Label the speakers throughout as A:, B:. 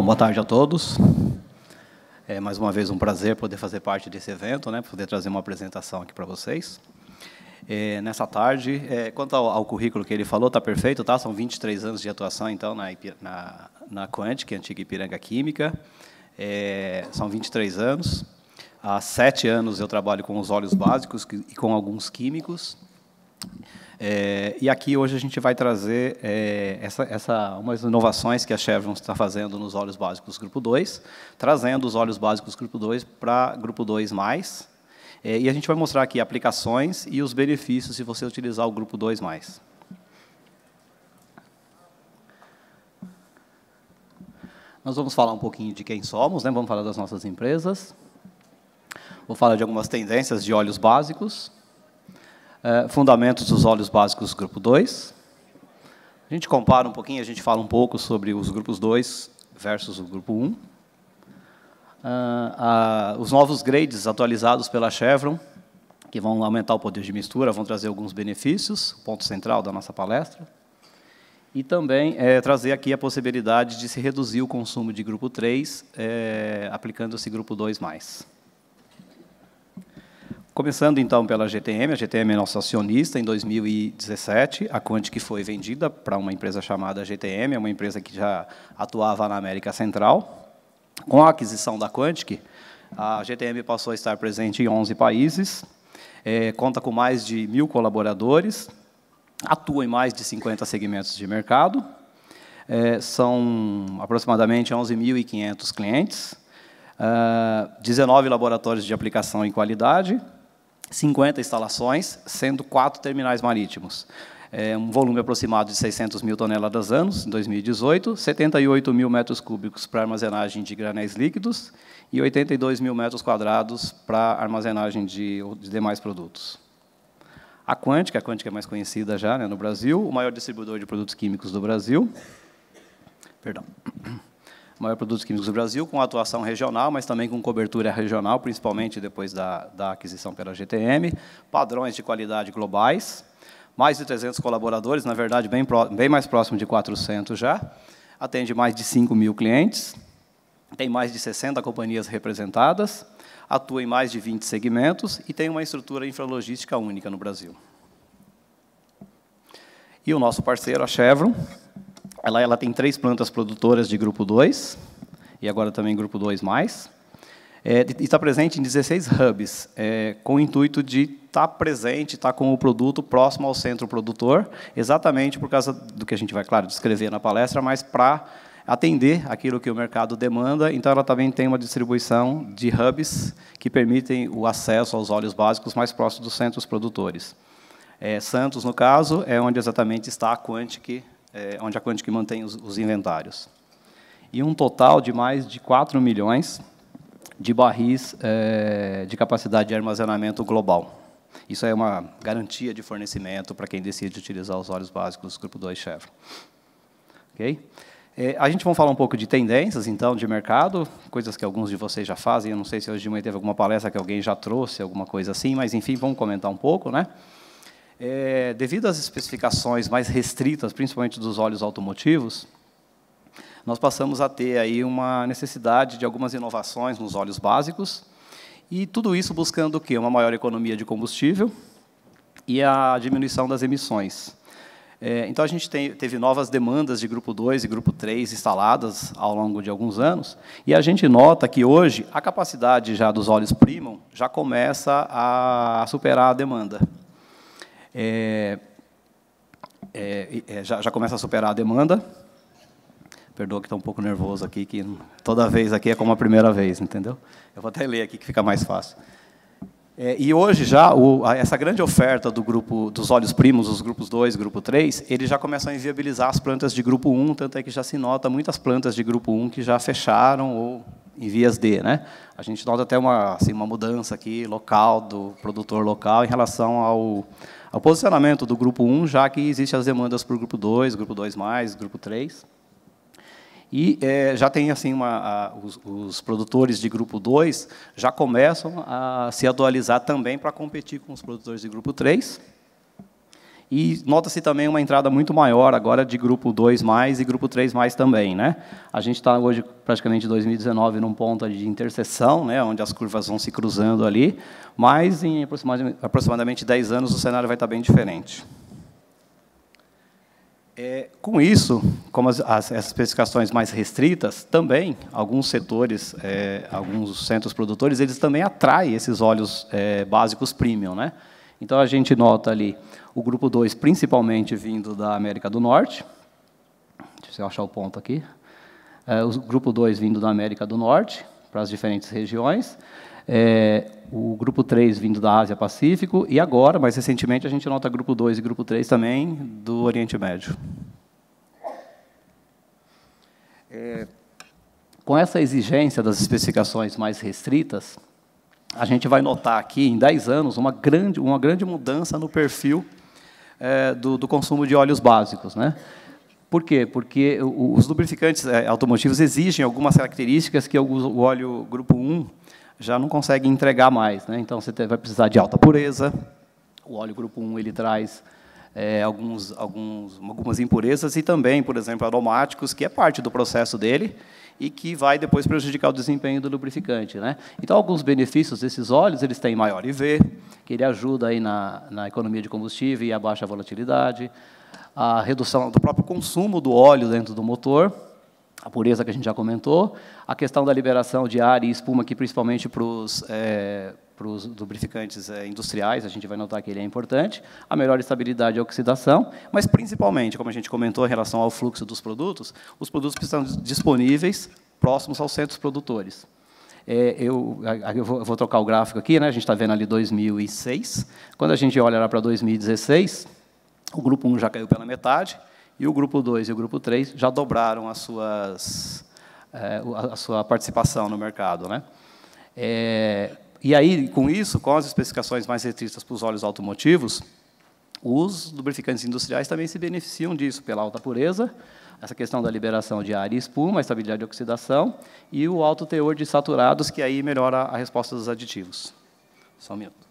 A: Bom, boa tarde a todos. É mais uma vez um prazer poder fazer parte desse evento, né, poder trazer uma apresentação aqui para vocês. É, nessa tarde, é, quanto ao, ao, currículo que ele falou, está perfeito, tá? São 23 anos de atuação, então, na, na, na Quant, que a antiga Ipiranga Química. É, são 23 anos. Há sete anos eu trabalho com os óleos básicos e com alguns químicos. É, e aqui hoje a gente vai trazer é, essa, essa, umas inovações que a Chevron está fazendo nos óleos básicos grupo 2, trazendo os óleos básicos grupo 2 para grupo 2+. Mais, é, e a gente vai mostrar aqui aplicações e os benefícios se você utilizar o grupo 2+. Mais. Nós vamos falar um pouquinho de quem somos, né? vamos falar das nossas empresas. Vou falar de algumas tendências de óleos básicos. É, fundamentos dos óleos básicos grupo 2. A gente compara um pouquinho, a gente fala um pouco sobre os grupos 2 versus o grupo 1. Uh, uh, os novos grades atualizados pela Chevron, que vão aumentar o poder de mistura, vão trazer alguns benefícios, ponto central da nossa palestra. E também é, trazer aqui a possibilidade de se reduzir o consumo de grupo 3, é, aplicando esse grupo 2+. Começando então pela GTM, a GTM é nossa acionista em 2017, a Quantic foi vendida para uma empresa chamada GTM, é uma empresa que já atuava na América Central. Com a aquisição da Quantic, a GTM passou a estar presente em 11 países, é, conta com mais de mil colaboradores, atua em mais de 50 segmentos de mercado, é, são aproximadamente 11.500 clientes, uh, 19 laboratórios de aplicação em qualidade, 50 instalações, sendo quatro terminais marítimos. É um volume aproximado de 600 mil toneladas anos, em 2018, 78 mil metros cúbicos para armazenagem de granéis líquidos e 82 mil metros quadrados para armazenagem de, de demais produtos. A Quântica, a Quântica é mais conhecida já né, no Brasil, o maior distribuidor de produtos químicos do Brasil. Perdão maior produtos químicos do Brasil, com atuação regional, mas também com cobertura regional, principalmente depois da, da aquisição pela GTM, padrões de qualidade globais, mais de 300 colaboradores, na verdade, bem, bem mais próximo de 400 já, atende mais de 5 mil clientes, tem mais de 60 companhias representadas, atua em mais de 20 segmentos e tem uma estrutura infralogística única no Brasil. E o nosso parceiro, a Chevron, ela, ela tem três plantas produtoras de grupo 2, e agora também grupo 2+. Mais, é, está presente em 16 hubs, é, com o intuito de estar tá presente, estar tá com o produto próximo ao centro produtor, exatamente por causa do que a gente vai, claro, descrever na palestra, mas para atender aquilo que o mercado demanda, então ela também tem uma distribuição de hubs que permitem o acesso aos óleos básicos mais próximos dos centros produtores. É, Santos, no caso, é onde exatamente está a Quantic é, onde a Quantic mantém os, os, inventários. E um total de mais de 4 milhões de barris é, de capacidade de armazenamento global. Isso é uma garantia de fornecimento para quem decide utilizar os óleos básicos do Grupo 2 Chevron. Okay? É, a gente vai falar um pouco de tendências, então, de mercado, coisas que alguns de vocês já fazem. Eu não sei se hoje de manhã teve alguma palestra que alguém já trouxe, alguma coisa assim, mas, enfim, vamos comentar um pouco. Né? É, devido às especificações mais restritas, principalmente dos óleos automotivos, nós passamos a ter aí uma necessidade de algumas inovações nos óleos básicos, e tudo isso buscando o quê? Uma maior economia de combustível e a diminuição das emissões. É, então, a gente tem, teve novas demandas de grupo 2 e grupo 3 instaladas ao longo de alguns anos, e a gente nota que hoje a capacidade já dos óleos premium já começa a superar a demanda é, é, é, já, já começa a superar a demanda. Perdoa que está um pouco nervoso aqui, que toda vez aqui é como a primeira vez, entendeu? Eu vou até ler aqui que fica mais fácil. É, e hoje já o, essa grande oferta do grupo dos óleos primos, os grupos 2, grupo 3, eles já começam a inviabilizar as plantas de grupo 1, tanto é que já se nota muitas plantas de grupo 1 que já fecharam ou em vias de, né? A gente nota até uma assim, uma mudança aqui local do produtor local em relação ao ao posicionamento do grupo 1, já que existem as demandas para o grupo 2, grupo 2, grupo 3. E é, já tem assim uma, a, os, os, produtores de grupo 2 já começam a se atualizar também para competir com os produtores de grupo 3. E nota-se também uma entrada muito maior agora de grupo 2 mais e grupo 3 mais também, né? A gente está hoje praticamente em 2019 num ponto de interseção, né, onde as curvas vão se cruzando ali, mas em aproximadamente 10 anos o cenário vai estar bem diferente. É, com isso, como as, as, as, especificações mais restritas, também alguns setores, é, alguns centros produtores, eles também atraem esses óleos é, básicos premium, né? Então a gente nota ali o grupo 2 principalmente vindo da América do Norte. Deixa eu achar o ponto aqui. É, o grupo 2 vindo da América do Norte, para as diferentes regiões. É, o grupo 3 vindo da Ásia Pacífico, e agora, mais recentemente, a gente nota grupo 2 e grupo 3 também do Oriente Médio. É, com essa exigência das especificações mais restritas, a gente vai notar aqui, em 10 anos, uma grande, uma grande mudança no perfil é, do, do, consumo de óleos básicos. Né? Por quê? Porque os lubrificantes é, automotivos exigem algumas características que o óleo grupo 1 já não consegue entregar mais. Né? Então, você vai precisar de alta pureza. O óleo grupo 1 ele traz é, alguns, alguns, algumas impurezas e também, por exemplo, aromáticos, que é parte do processo dele, e que vai depois prejudicar o desempenho do lubrificante. Né? Então, alguns benefícios desses óleos, eles têm maior IV, que ele ajuda aí na, na economia de combustível e a baixa volatilidade, a redução do próprio consumo do óleo dentro do motor, a pureza que a gente já comentou, a questão da liberação de ar e espuma, que principalmente para os, é, para os lubrificantes é, industriais, a gente vai notar que ele é importante, a melhor estabilidade e oxidação, mas principalmente, como a gente comentou em relação ao fluxo dos produtos, os produtos precisam disponíveis próximos aos centros produtores. É, eu, eu, vou, eu, vou, trocar o gráfico aqui, né? a gente está vendo ali 2006. Quando a gente olha lá para 2016, o grupo 1 já caiu pela metade, e o grupo 2 e o grupo 3 já dobraram as suas, é, a sua participação no mercado. Né? É, e aí, com isso, com as especificações mais restritas para os óleos automotivos, os lubrificantes industriais também se beneficiam disso, pela alta pureza, essa questão da liberação de ar e espuma, a estabilidade de oxidação, e o alto teor de saturados, que aí melhora a resposta dos aditivos. Só um minuto.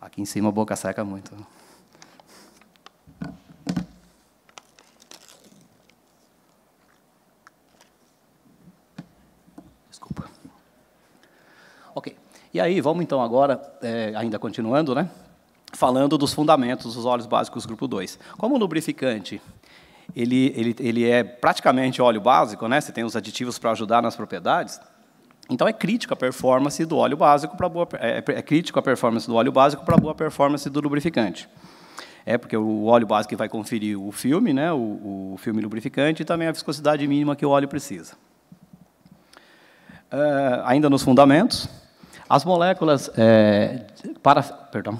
A: Aqui em cima a boca seca muito. Desculpa. Ok. E aí, vamos então agora, é, ainda continuando, né? Falando dos fundamentos dos óleos básicos grupo 2. Como lubrificante ele, ele, ele é praticamente óleo básico, né? Você tem os aditivos para ajudar nas propriedades. Então é crítico a performance do óleo básico para boa é, é crítico a performance do óleo básico para boa performance do lubrificante. É porque o óleo básico vai conferir o filme, né, o, o filme lubrificante e também a viscosidade mínima que o óleo precisa. Uh, ainda nos fundamentos, as moléculas é, para, perdão,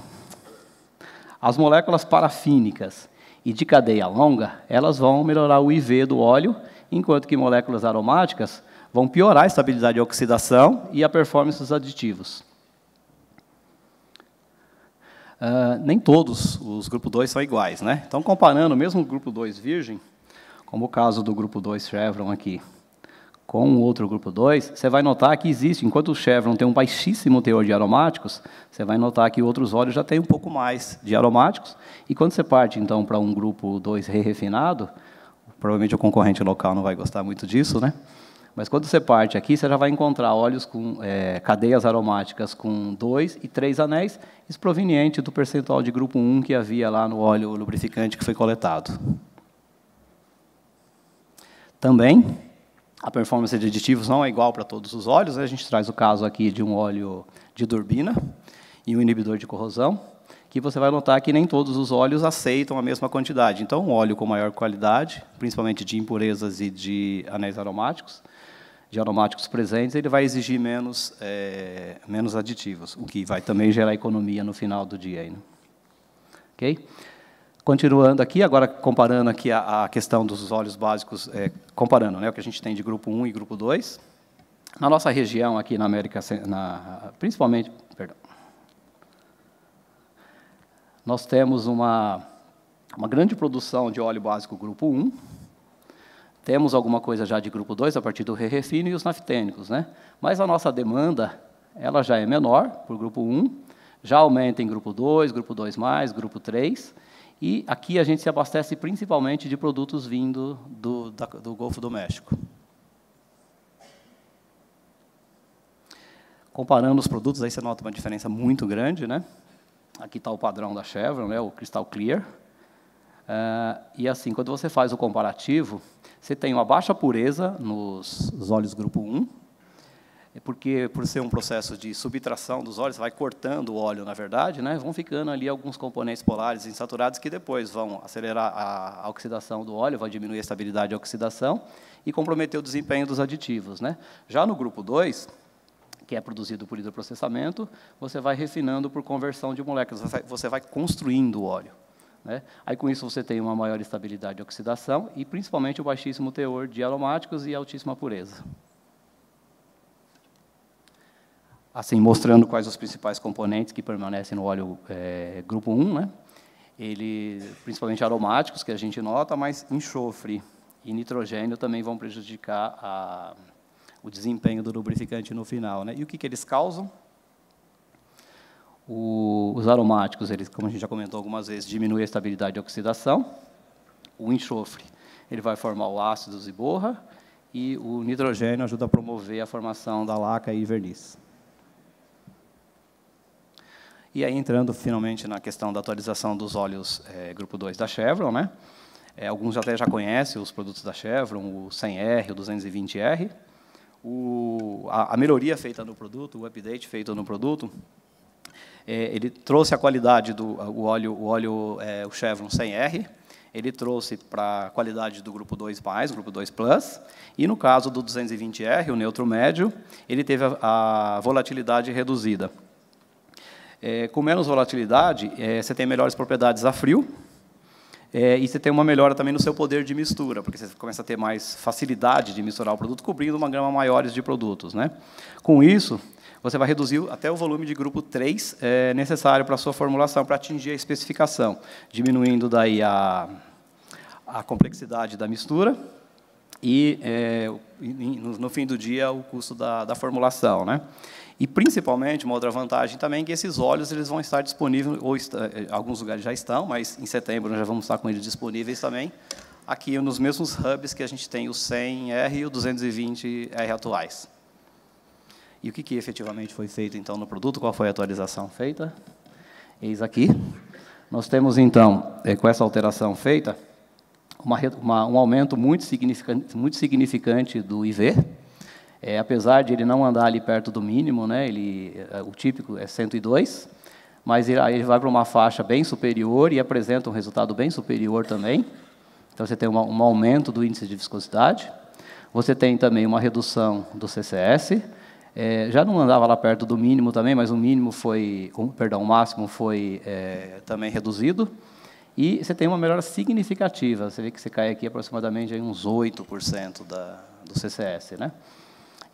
A: as moléculas parafínicas e de cadeia longa, elas vão melhorar o IV do óleo, enquanto que moléculas aromáticas vão piorar a estabilidade de oxidação e a performance dos aditivos. Uh, nem todos os grupo 2 são iguais. Né? Então, comparando mesmo o grupo 2 virgem, como o caso do grupo 2 Chevron aqui, com o outro grupo 2, você vai notar que existe, enquanto o Chevron tem um baixíssimo teor de aromáticos, você vai notar que outros óleos já têm um pouco mais de aromáticos, e quando você parte, então, para um grupo 2 re-refinado, provavelmente o concorrente local não vai gostar muito disso, né? Mas quando você parte aqui, você já vai encontrar óleos com é, cadeias aromáticas com dois e três anéis, isso proveniente do percentual de grupo 1 que havia lá no óleo lubrificante que foi coletado. Também, a performance de aditivos não é igual para todos os óleos. Né? A gente traz o caso aqui de um óleo de turbina e um inibidor de corrosão, que você vai notar que nem todos os óleos aceitam a mesma quantidade. Então, um óleo com maior qualidade, principalmente de impurezas e de anéis aromáticos, de aromáticos presentes, ele vai exigir menos, é, menos aditivos, o que vai também gerar economia no final do dia. Aí, né? Ok? Continuando aqui, agora comparando aqui a, a questão dos óleos básicos, é, comparando né, o que a gente tem de grupo 1 e grupo 2. Na nossa região aqui na América, na, principalmente, perdão, nós temos uma, uma grande produção de óleo básico grupo 1, temos alguma coisa já de grupo 2 a partir do re-refino e os naftênicos, né? Mas a nossa demanda, ela já é menor, por grupo 1, já aumenta em grupo 2, grupo 2+, grupo 3, e aqui a gente se abastece principalmente de produtos vindo do, da, do Golfo do México. Comparando os produtos, aí você nota uma diferença muito grande. Né? Aqui está o padrão da Chevron, né, o Crystal Clear. Uh, e assim, quando você faz o comparativo, você tem uma baixa pureza nos óleos grupo 1, é porque por ser um processo de subtração dos óleos, vai cortando o óleo, na verdade, né, vão ficando ali alguns componentes polares insaturados que depois vão acelerar a, oxidação do óleo, vai diminuir a estabilidade de oxidação e comprometer o desempenho dos aditivos. Né. Já no grupo 2, que é produzido por hidroprocessamento, você vai refinando por conversão de moléculas, você vai, você vai construindo o óleo. Né? Aí, com isso, você tem uma maior estabilidade de oxidação e, principalmente, o baixíssimo teor de aromáticos e altíssima pureza. Assim, mostrando quais os principais componentes que permanecem no óleo é, grupo 1, né? Ele, principalmente aromáticos, que a gente nota, mas enxofre e nitrogênio também vão prejudicar a, o desempenho do lubrificante no final. Né? E o que, que eles causam? O, os aromáticos, eles, como a gente já comentou algumas vezes, diminuem a estabilidade de oxidação. O enxofre, ele vai formar o ácido ziborra, e o nitrogênio ajuda a promover a formação da laca e verniz. E aí, entrando finalmente na questão da atualização dos óleos é, grupo 2 da Chevron, né? É, alguns até já conhecem os produtos da Chevron, o 100R, o 220R. O, a, a, melhoria feita no produto, o update feito no produto, é, ele trouxe a qualidade do o óleo, o óleo é, o Chevron 100R, ele trouxe para a qualidade do grupo 2 mais, grupo 2 plus, e no caso do 220R, o neutro médio, ele teve a, a volatilidade reduzida. É, com menos volatilidade, é, você tem melhores propriedades a frio, é, e você tem uma melhora também no seu poder de mistura, porque você começa a ter mais facilidade de misturar o produto, cobrindo uma gama maiores de produtos. Né? Com isso, você vai reduzir até o volume de grupo 3 é, necessário para a sua formulação, para atingir a especificação, diminuindo daí a, a complexidade da mistura e, é, no, fim do dia, o custo da, da formulação. Né? E, principalmente, uma outra vantagem também é que esses óleos eles vão estar disponíveis, ou está, eh, alguns lugares já estão, mas em setembro nós já vamos estar com eles disponíveis também, aqui nos mesmos hubs que a gente tem o 100R e o 220R atuais. E o que, que efetivamente foi feito, então, no produto? Qual foi a atualização feita? Eis aqui. Nós temos, então, eh, com essa alteração feita, uma, uma, um aumento muito significante, muito significante do IV, é, apesar de ele não andar ali perto do mínimo, né, ele, é, o típico é 102, mas ele, ele vai para uma faixa bem superior e apresenta um resultado bem superior também. Então, você tem uma, um aumento do índice de viscosidade. Você tem também uma redução do CCS. É, já não andava lá perto do mínimo também, mas o mínimo foi, um, perdão, o máximo foi é, também reduzido. E você tem uma melhora significativa. Você vê que você cai aqui aproximadamente aí uns 8% da, do CCS, né?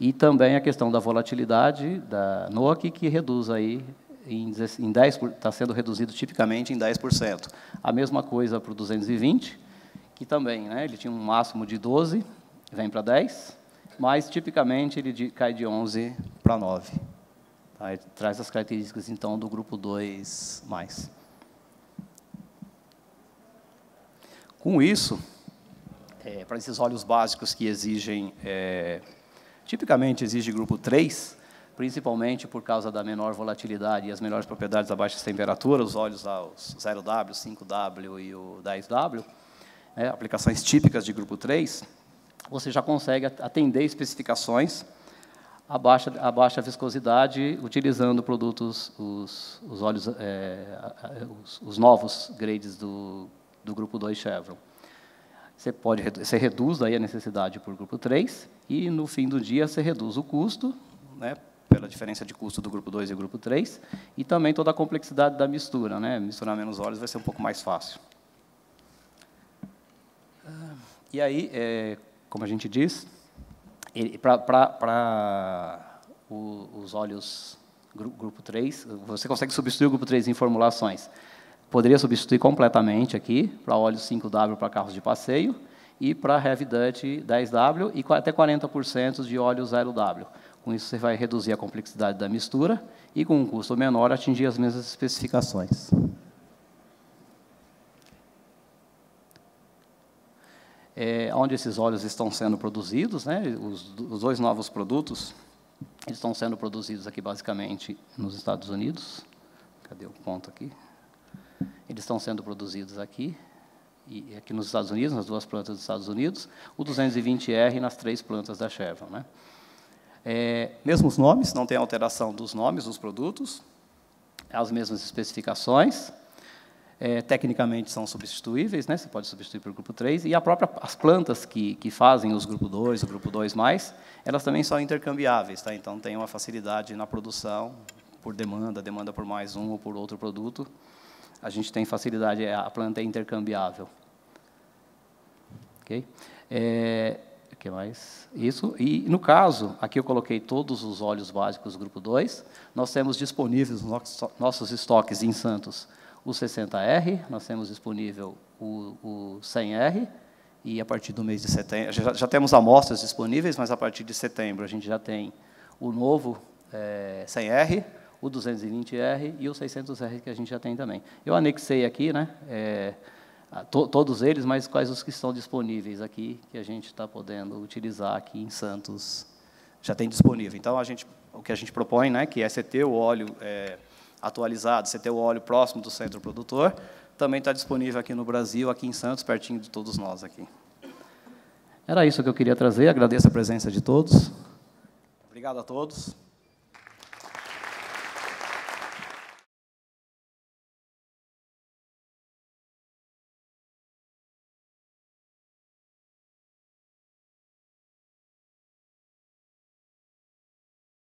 A: E também a questão da volatilidade da NOAC, que reduz aí em 10%, está sendo reduzido tipicamente em 10%. A mesma coisa para o 220, que também, né, ele tinha um máximo de 12, vem para 10, mas tipicamente ele cai de 11 para 9. Tá? Traz as características, então, do grupo 2+. Mais. Com isso, é, para esses óleos básicos que exigem é, Tipicamente exige grupo 3, principalmente por causa da menor volatilidade e as melhores propriedades a baixas temperaturas, os óleos os 0W, 5W e o 10W, né, aplicações típicas de grupo 3, você já consegue atender especificações a baixa, a baixa viscosidade utilizando produtos, os, os óleos, é, os, os novos grades do, do grupo 2 Chevron. Você, pode, você reduz aí a necessidade por grupo 3 e, no fim do dia, você reduz o custo, né, pela diferença de custo do grupo 2 e grupo 3, e também toda a complexidade da mistura. Né? Misturar menos óleos vai ser um pouco mais fácil. E aí, é, como a gente diz, para os óleos grupo 3, você consegue substituir o grupo 3 em formulações Poderia substituir completamente aqui para óleo 5W para carros de passeio e para Heavy Duty 10W e até 40% de óleo 0W. Com isso, você vai reduzir a complexidade da mistura e, com um custo menor, atingir as mesmas especificações. É, onde esses óleos estão sendo produzidos, né, os, os dois novos produtos estão sendo produzidos aqui, basicamente, nos Estados Unidos. Cadê o ponto aqui? Eles estão sendo produzidos aqui, e aqui nos Estados Unidos, nas duas plantas dos Estados Unidos, o 220R nas três plantas da Chevron. Né? É, mesmos nomes, não tem alteração dos nomes dos produtos, as mesmas especificações, é, tecnicamente são substituíveis, né? você pode substituir para o grupo 3, e a própria, as plantas que, que fazem os grupo 2, o grupo 2+, elas também são intercambiáveis, tá? então tem uma facilidade na produção, por demanda, demanda por mais um ou por outro produto, a gente tem facilidade, a planta é intercambiável. Ok? É, que mais? Isso. E, no caso, aqui eu coloquei todos os óleos básicos grupo 2. Nós temos disponíveis nos nossos estoques em Santos o 60R, nós temos disponível o, o 100R, e a partir do mês de setembro, já, já, temos amostras disponíveis, mas a partir de setembro a gente já tem o novo é, 100R, o 220R e o 600R que a gente já tem também. Eu anexei aqui, né, é, to, todos eles, mas quais os que estão disponíveis aqui, que a gente está podendo utilizar aqui em Santos, já tem disponível. Então, a gente, o que a gente propõe, né, que é ter o óleo é, atualizado, você ter o óleo próximo do centro produtor, também está disponível aqui no Brasil, aqui em Santos, pertinho de todos nós aqui. Era isso que eu queria trazer, agradeço a presença de todos. Obrigado a todos.